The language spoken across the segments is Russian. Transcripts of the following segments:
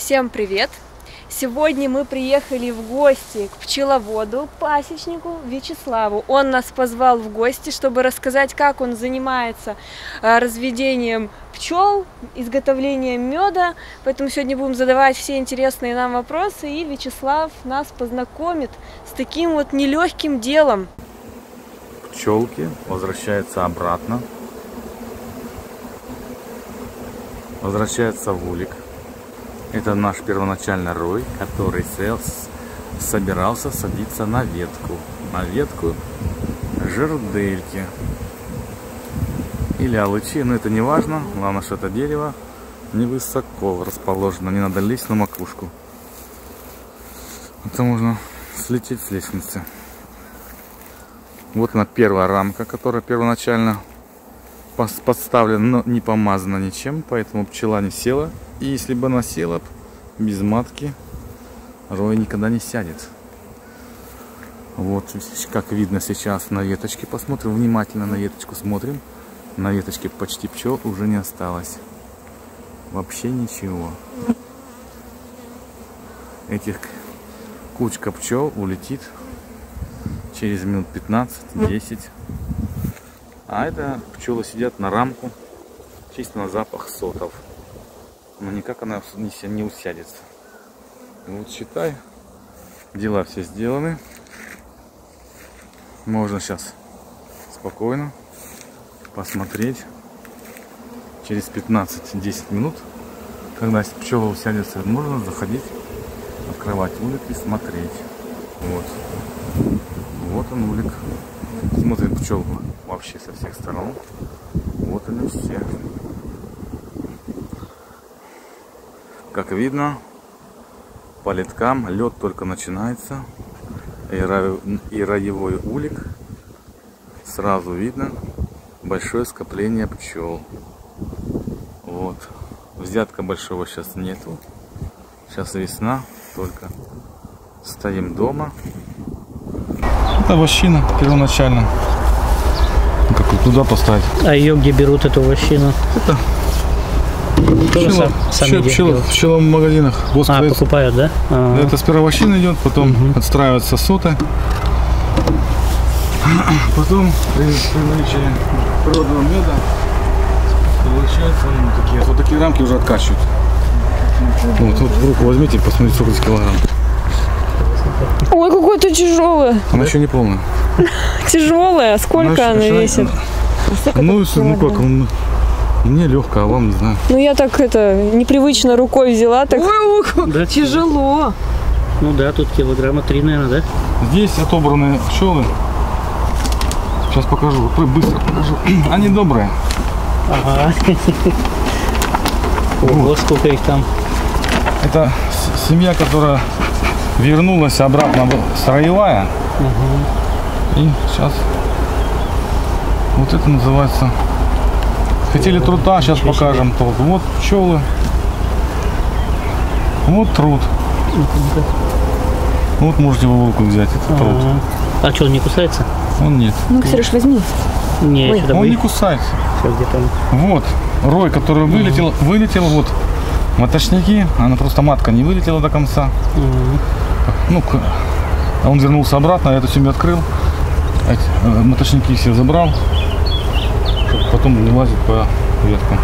Всем привет! Сегодня мы приехали в гости к пчеловоду, пасечнику Вячеславу. Он нас позвал в гости, чтобы рассказать, как он занимается э, разведением пчел, изготовлением меда. Поэтому сегодня будем задавать все интересные нам вопросы, и Вячеслав нас познакомит с таким вот нелегким делом. Пчелки возвращаются обратно. Возвращается в улик. Это наш первоначальный рой, который собирался садиться на ветку. На ветку жердельки. Или алычи, но это не важно. Главное, что это дерево невысоко расположено. Не надо лезть на макушку. Это можно слететь с лестницы. Вот она первая рамка, которая первоначально подставлена, но не помазана ничем, поэтому пчела не села. И если бы она села без матки, рой никогда не сядет. Вот, как видно сейчас на веточке. Посмотрим внимательно на веточку, смотрим. На веточке почти пчел уже не осталось. Вообще ничего. Этих кучка пчел улетит через минут 15-10. А это пчелы сидят на рамку, чисто на запах сотов. Но никак она не, усядется. Вот считай, дела все сделаны. Можно сейчас спокойно посмотреть. Через 15-10 минут, когда пчела усядется, можно заходить, открывать улик и смотреть. Вот. Вот он улик. Смотрим пчелку вообще со всех сторон. Вот они все. Как видно, по литкам лед только начинается. И роевой улик. Сразу видно большое скопление пчел. Вот. Взятка большого сейчас нету. Сейчас весна только. Стоим дома. Это вощина первоначально. Как вот туда поставить. А ее где берут эту вощину? Это пчела, сам, пчела, в пчеловых магазинах. Воск а, покупают, да? А -а -а. Это сперва вощина идет, потом угу. отстраиваются соты. Потом при, при наличии природного меда получается ну, такие, вот такие рамки уже откачивают. Вот, вот в руку возьмите посмотрите, сколько здесь килограмм. Ой, какой-то тяжелый. Она еще не полная. Тяжелая? Сколько она, весит? Ну, ну как, он, мне легкая, а вам не знаю. Ну я так это непривычно рукой взяла, так. Ой, да. тяжело. Ну да, тут килограмма три, наверное, да? Здесь отобранные пчелы. Сейчас покажу, быстро покажу. Они добрые. Ага. Ого, сколько их там. Это семья, которая вернулась обратно строевая. Угу. И сейчас вот это называется. Хотели труда, сейчас покажем труд. Вот пчелы. Вот труд. Вот можете в руку взять, это труд. А что, он не кусается? Он нет. Ну, Сереж, возьми. Не, Ой, он не кусается. Сейчас где-то. Вот, рой, который вылетел, угу. вылетел, вот моточники, она просто матка не вылетела до конца. Угу. Ну, он вернулся обратно, я эту семью открыл, эти, э, моточники все забрал, чтобы потом не лазить по веткам.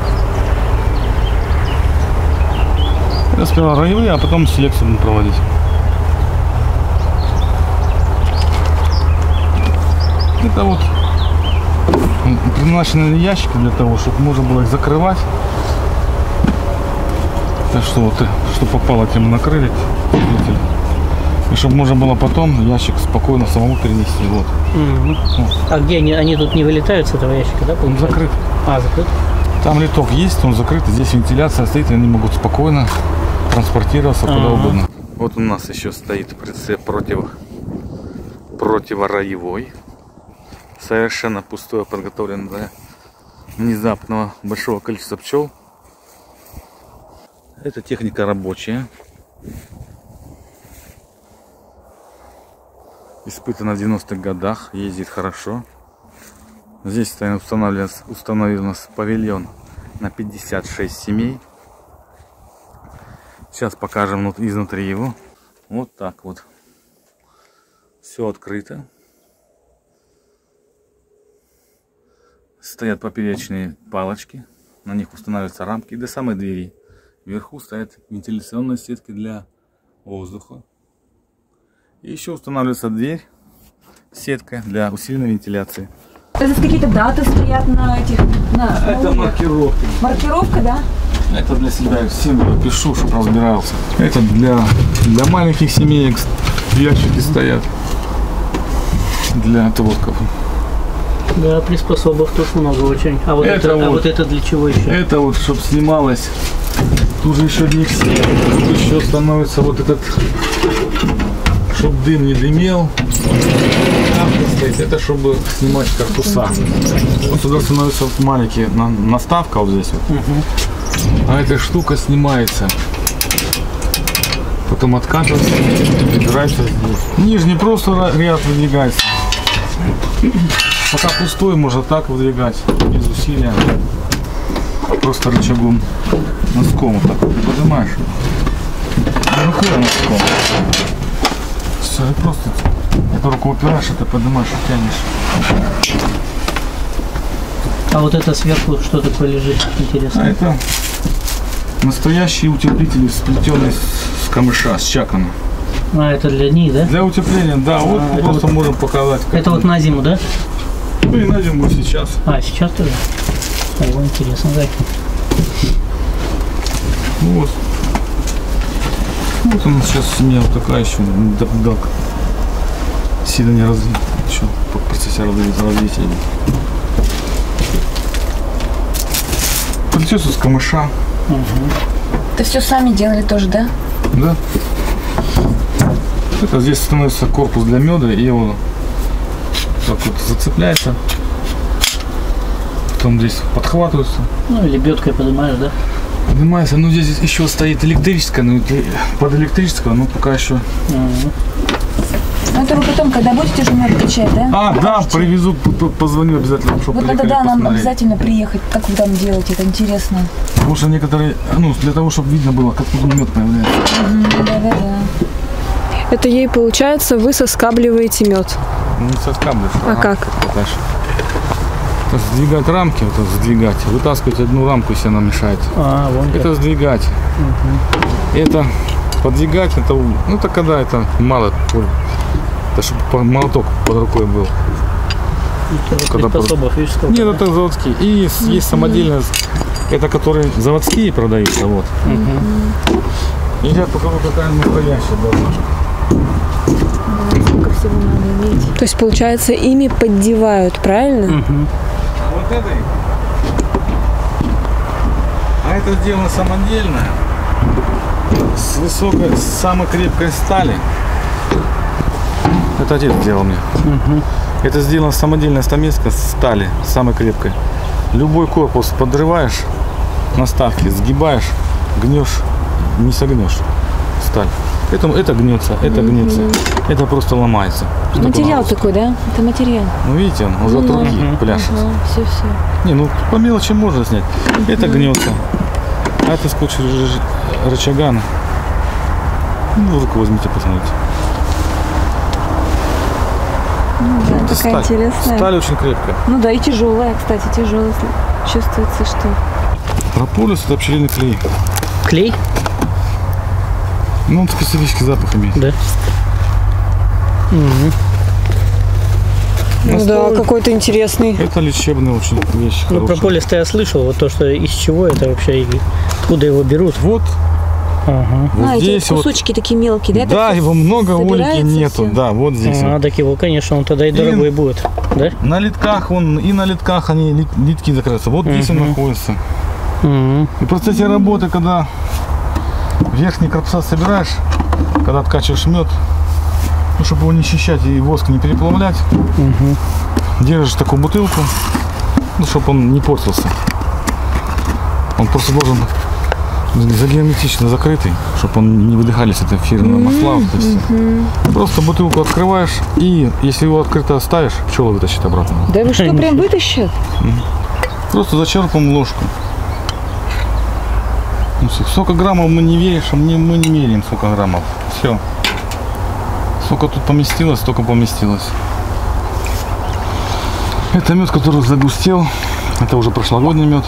Я сперва роевые, а потом селекцию будем проводить. Это вот предназначенные ящики для того, чтобы можно было их закрывать. Так что вот, что попало, тем накрыли. И чтобы можно было потом ящик спокойно самому перенести. Вот. Mm -hmm. А где они? Они тут не вылетают с этого ящика, да? Он закрыт. А, закрыт? Там литок есть, он закрыт. Здесь вентиляция стоит, и они могут спокойно транспортироваться куда угодно. Вот у нас еще стоит прицеп против противороевой совершенно пустое, подготовлено для внезапного большого количества пчел. Это техника рабочая. Испытана в 90-х годах, ездит хорошо. Здесь установлен, установлен у нас павильон на 56 семей. Сейчас покажем ну, изнутри его. Вот так вот. Все открыто. Стоят поперечные палочки. На них устанавливаются рамки до самой двери. Вверху стоят вентиляционные сетки для воздуха. И еще устанавливается дверь, сетка для усиленной вентиляции. Это какие-то даты стоят на этих... На, на Это ульях. маркировки. Маркировка, да? Это для себя символ пишу, чтобы разбирался. Это для, для маленьких семеек ящики стоят. Для отростков. Да, приспособов тут много очень. А вот Это это, а вот. вот это для чего еще? Это вот, чтобы снималось. Тут же еще не все. Тут еще становится вот этот, чтобы дым не дымел. Это чтобы снимать корпуса. Вот сюда становится вот маленький на- наставка вот здесь вот. А эта штука снимается. Потом откатывается, убирается. Нижний просто ряд выдвигается. Пока пустой, можно так выдвигать, без усилия. Просто рычагом, носком вот так вот поднимаешь. Рукой носком. Все, просто эту руку упираешь, это поднимаешь и тянешь. А вот это сверху что такое лежит? А Интересно. это настоящие утеплители, сплетенные с камыша, с чакана. А, это для них, да? Для утепления, да, вот А, это просто вот- можем показать. как Это вот на зиму, да? Ну и на зиму сейчас. А, сейчас тоже? О, интересно, да. Ну вот. Вот у нас сейчас семья вот такая еще. Да, да, сильно не развита. Еще по процессе разви- развития. Плетется с камыша. Это все сами делали тоже, да? Да. Это здесь становится корпус для меда, и его так вот зацепляется. Потом здесь подхватывается. Ну, лебедкой поднимаешь, да? Поднимается. Ну здесь еще стоит электрическое, но это под электрическое, но пока еще. Ну это вы потом, когда будете уже мед качать, да? А, да, привезу, позвоню обязательно, чтобы Вот надо, да, нам обязательно приехать. Как вы там делаете, это интересно. Потому что некоторые, ну, для того, чтобы видно было, как тут мед появляется. Да-да-да. Это ей получается, вы соскабливаете мед. Ну, не соскаблишь. А как? Дальше. Это сдвигать рамки, вот это сдвигать. Вытаскивать одну рамку, если она мешает. А, вон как. Это сдвигать. Это подвигать, это, ну, это когда это мало, это чтобы молоток под рукой был. Это вот когда видишь, сколько? Нет, да? это заводские. И с- есть самодельные, это которые заводские продаются, вот. И я покажу, какая настоящая должна. Сколько всего надо иметь. То есть, получается, ими поддевают, правильно? Мгм. Вот этой. А это сделано самодельно. С высокой, с самой крепкой стали. Это отец сделал мне. Это сделано самодельная стамеска стали, самой крепкой. Любой корпус подрываешь, наставки сгибаешь, гнешь, не согнешь сталь. Поэтому это гнется, это гнется, это просто ломается. Что Материал такое? такой, да? Это материал. Ну видите, он уже от руки пляшет. все, все. Не, ну по мелочи можно снять. Это гнется. А это с кучей ры- рычагана. Ну, в руку возьмите, посмотрите. Да, Это такая сталь. интересная. Сталь очень крепкая. Ну да, и тяжелая, кстати, тяжелая. Чувствуется, что. Прополис это пчелиный клей. Клей? Ну, он специфический запах имеет. Да. Мгм. Ну да, Настой. какой-то интересный. Это лечебная очень вещь. Ну, хорошая. прополис-то я слышал, вот то, что из чего это вообще, и откуда его берут. Вот, Ага. вот а, здесь эти вот. кусочки такие мелкие, да? Да, его много, улики собирается нету. всё? Да, вот здесь. А, вот. так его, конечно, он тогда и И- дорогой будет, да? На литках он, и на литках они лит- литки закрываются. Вот здесь он находится. Мгм. И в процессе работы, когда верхний корпуса собираешь, когда откачиваешь мед, ну, чтобы его не счищать и воск не переплавлять, держишь такую бутылку, ну, чтобы он не портился. Он просто должен загерметично закрытый, чтобы он не выдыхались это эфирные масла. вот это всё. Просто бутылку открываешь, и если его открыто оставишь, пчелы вытащит обратно. Да вы что, прям вытащат? Просто зачерпываем ложку. Ну, сколько граммов мы не вешаем, не, мы не меряем сколько граммов. Все. Сколько тут поместилось, столько поместилось. Это мед, который загустел. Это уже прошлогодний мед.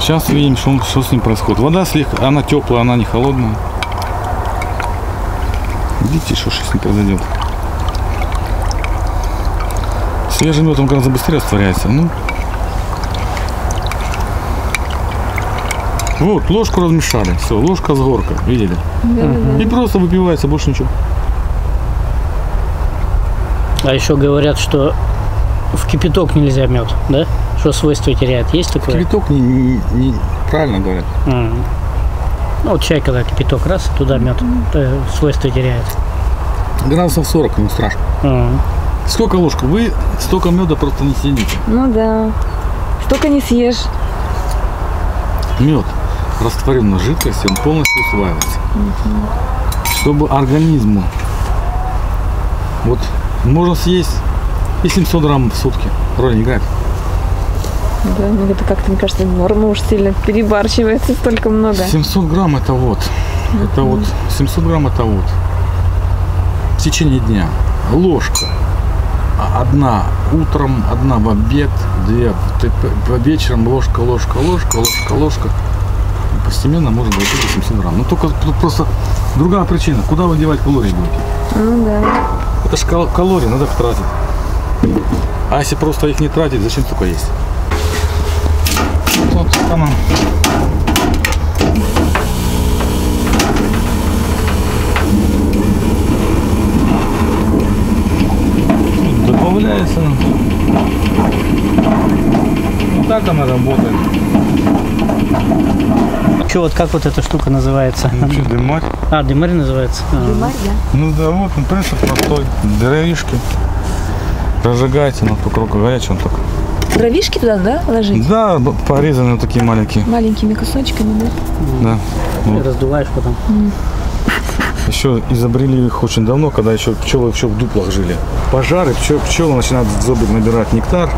Сейчас видим, что, он- что с ним происходит. Вода слегка, она теплая, она не холодная. Видите, что с ним произойдет. Свежий мед, он гораздо быстрее растворяется. Ну, Вот, ложку размешали. Все, ложка с горкой. Видели? И просто выпивается, больше ничего. А еще говорят, что в кипяток нельзя мед, да? Что свойства теряет. Есть такое? Кипяток не, не- не- правильно говорят. М. Ну, вот чай, когда кипяток раз, туда мед, то свойства теряет. Градусов 40, не страшно. М. Сколько ложка? Вы столько меда просто не съедите. Ну да. Столько не съешь. Мед растворен в жидкости, он полностью усваивается. Чтобы организму вот можно съесть и 700 грамм в сутки. Роль не играет. Да, ну это как-то, мне кажется, норма уж сильно перебарщивается, столько много. 700 грамм это вот. Это вот 700 грамм это вот. В течение дня. Ложка. А- Одна утром, одна в обед, две вечером, ложка, ложка, ложка, ложка, ложка. Постепенно можно дойти до 700 грамм. Ну только тут просто другая причина. Куда вы девать калории будете? Ну да. Это же кал- калории, надо их тратить. А если просто их не тратить, зачем столько есть? Вот она. Добавляется. Вот так она работает. Че, вот как вот эта штука называется? Ну, что, дымать? А, дымарь называется? А. Ну да, вот он принцип простой. Дровишки. Прожигаете, но по кругу горячий он только. Дровишки туда, да, ложить? Да, порезаны вот такие маленькие. Маленькими кусочками, да? Да. И Вот. раздуваешь потом. Еще изобрели их очень давно, когда еще пчелы еще в дуплах жили. Пожары, пчел, пчелы начинают зубы набирать нектар,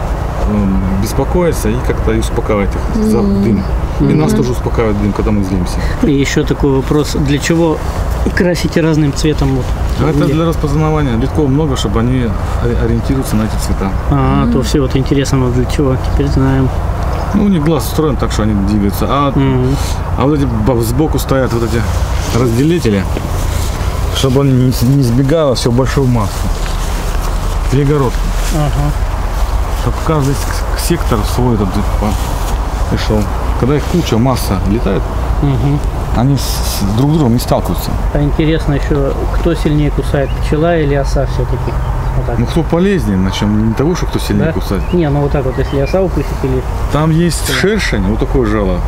беспокоиться и как-то успокаивать их за дым. И нас тоже успокаивает дым, когда мы злимся. И еще такой вопрос. Для чего красите разным цветом? Вот? А Это для распознавания. Витков много, чтобы они ори- ориентируются на эти цвета. А, то все вот интересно, вот для чего. Теперь знаем. Ну, у них глаз устроен так, что они двигаются. А, М. а вот эти сбоку стоят вот эти разделители, чтобы он не, сбегало все в большую массу. Перегородки. Ага. Чтобы каждый сектор свой этот по- пришел. Когда их куча, масса летает, Мгм. они с, с друг с другом не сталкиваются. А интересно еще, кто сильнее кусает, пчела или оса все-таки? Вот так. Ну кто полезнее, начнем не того, что кто сильнее Да? кусает. Не, ну вот так вот, если оса укусит или... Там есть шершень, вот такое жало,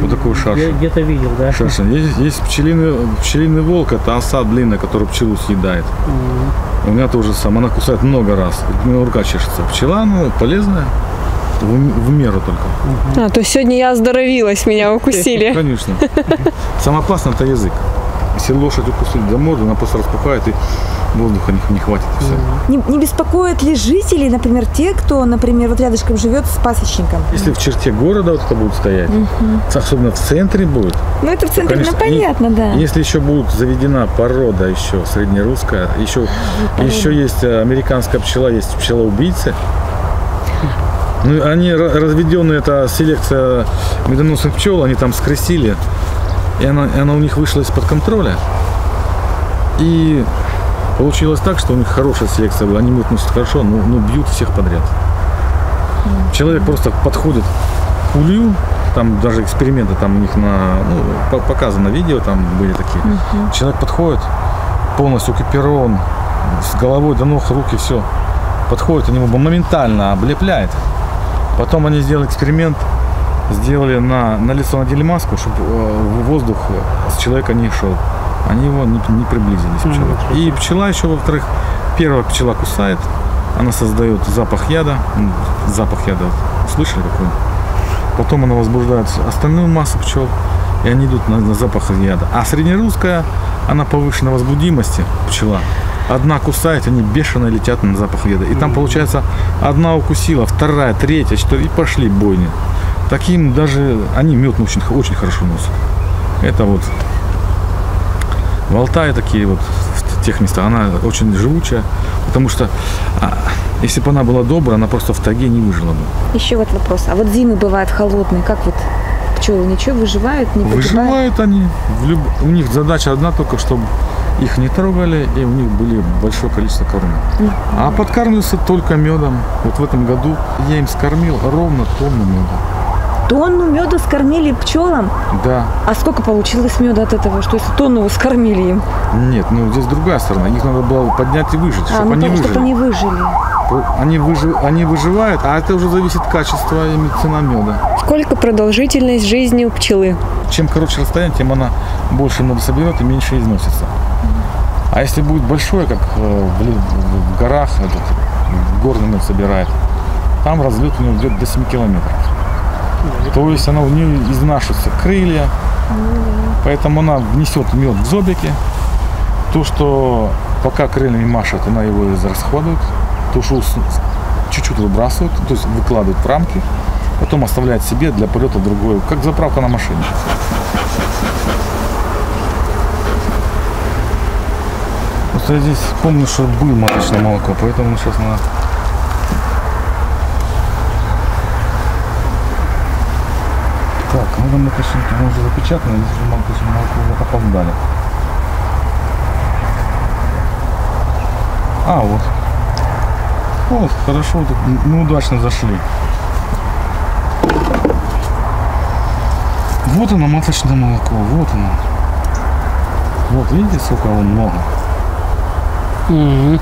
вот такой Я шаршень. где-то видел, да? Шершень. Есть, есть пчелиный, пчелиный волк, это оса длинная, которая пчелу съедает. М. У меня тоже сам, она кусает много раз. У меня рука чешется. Пчела, ну, полезная. В, в меру только. А, то есть сегодня я оздоровилась, меня укусили. Конечно. Самое опасное это язык. Если лошадь укусит за морду, она просто распухает и воздуха не, не хватит. и всё. Не, не беспокоят ли жителей, например, те, кто, например, вот рядышком живет с пасечником? Если в черте города вот это будет стоять, особенно в центре будет, Ну, это в центре, Конечно. ну, понятно, да. если еще будет заведена порода еще среднерусская, еще, еще есть э, американская пчела, есть пчела-убийцы. Ну, они ра- разведенные, это селекция медоносных пчел, они там скрестили, и она, и она у них вышла из-под контроля. И получилось так, что у них хорошая селекция была, они мутнут хорошо, но, но бьют всех подряд. Человек просто подходит к улью, там даже эксперименты там у них на, ну, по- показано видео, там были такие. Человек подходит, полностью экипирован, с головой до ног, руки, все. Подходит, они его моментально облепляет. Потом они сделали эксперимент, сделали на, на лицо надели маску, чтобы воздух с человека не шел. Они его не, не приблизились, пчелы. И пчела еще, во-вторых, первая пчела кусает, она создает запах яда, м, запах яда, слышали какой? Потом она возбуждает остальную массу пчел, и они идут на, на запах яда. А среднерусская, она повышенной возбудимости, пчела. Одна кусает, они бешено летят на запах яда. И там, получается, одна укусила, вторая, третья, четвертая, и пошли бойни. таким даже они мед очень, очень хорошо носят. Это вот в Алтае такие вот в тех местах, она очень живучая, потому что а, если бы она была добрая, она просто в тайге не выжила бы. Еще вот вопрос. А вот зимы бывают холодные. Как вот пчелы ничего выживают, не погибают? Выживают они. Люб- У них задача одна только, чтобы их не трогали, и у них были большое количество корма. А подкармливаются только медом. Вот в этом году я им скормил ровно тонну меда. Тонну меда скормили пчелам. Да. А сколько получилось меда от этого? Что если тонну вы скормили им? Нет, ну здесь другая сторона. Их надо было поднять и выжить, а, чтобы ну, они чтобы выжили. они выжили. Они, выжи- они выживают, а это уже зависит от качества и цена меда. Сколько продолжительность жизни у пчелы? Чем короче расстояние, тем она больше меда соберет и меньше износится. А если будет большое, как э, в горах, этот, горный мед собирает, там разлет у него идет до 7 километров. То есть она у нее изнашиваются крылья, поэтому она внесет мед в зобики. То, что пока крыльями машет, она его израсходует. То, что чуть-чуть выбрасывает, то есть выкладывает в рамки, потом оставляет себе для полета в другой, как заправка на машине. Просто я здесь помню, что был маточное молоко, поэтому сейчас надо... Так, надо маточное, оно уже запечатано, здесь уже молоко уже опоздали. А, вот. Вот, хорошо, м- мы удачно зашли. Вот оно, маточное молоко, вот оно. Вот, видите, сколько его много. Мгм.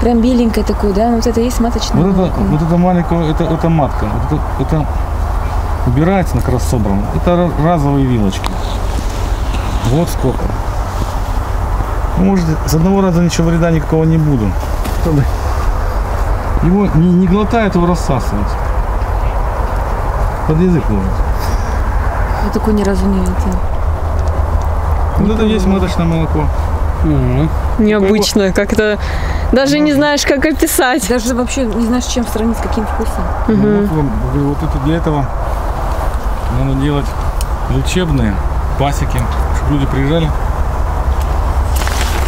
Прям беленькое такое, да? Ну, вот это и есть маточное Вот это, молоко. вот это маленькое, это, это матка. Вот это, это убирается на собрано. Это ра- разовые вилочки. Вот сколько. Ну, Может, с одного раза ничего вреда никакого не буду. Чтобы Его не, не глотает, его рассасывать. Под язык ложит. Я такое ни разу не это. Вот это есть маточное молоко. Мгм. Необычно, как-то даже не знаешь, как описать. Даже вообще не знаешь, чем сравнить, с каким вкусом. Ну, вот, вот это для этого надо делать лечебные пасеки, чтобы люди приезжали.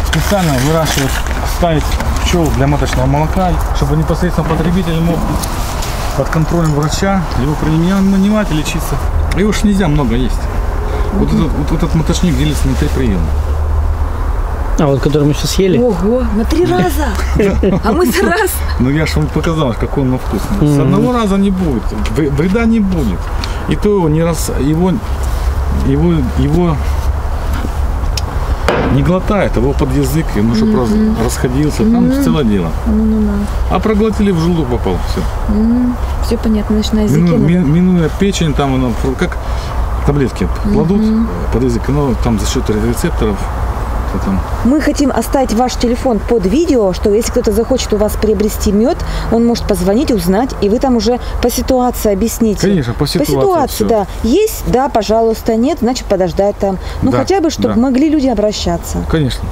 Специально выращивать, ставить пчел для маточного молока, чтобы непосредственно потребитель мог под контролем врача его принимать и лечиться. И уж нельзя много есть. Вот этот, вот этот моточник делится на три приема. А вот который мы сейчас ели? Ого, на три раза! А мы за раз! Ну я же вам показал, какой он на вкус. С одного раза не будет, вре- вреда не будет. И то не раз, его, его, его не глотает, его под язык, ему чтобы раз, расходился, там целое дело. А проглотили в желудок попал, все. Все понятно, значит, на языке надо. минуя печень, там оно как таблетки кладут под язык, но там за счет рецепторов там Мы хотим оставить ваш телефон под видео, что если кто-то захочет у вас приобрести мед, он может позвонить, узнать, и вы там уже по ситуации объясните. Конечно, по ситуации По ситуации, всё. да. Есть, да, пожалуйста, нет, значит подождать там. Ну Да, хотя бы, чтобы да. могли люди обращаться. Конечно.